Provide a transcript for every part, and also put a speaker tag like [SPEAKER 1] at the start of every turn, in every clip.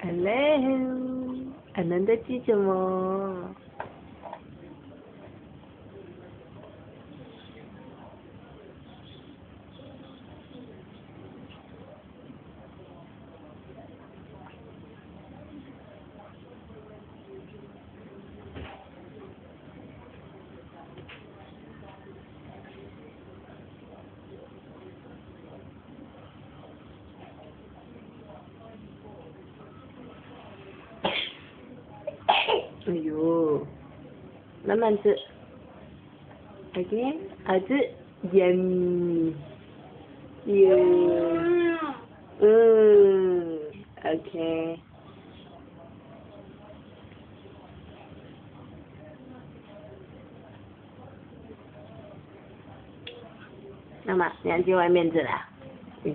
[SPEAKER 1] Hello，俺能在记什么？哎呦，慢慢吃。OK，儿子，yummy，哟，嗯，OK。妈妈，你要去外面吃啦？嗯。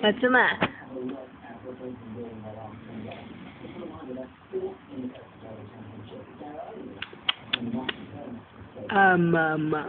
[SPEAKER 1] um Ama ama.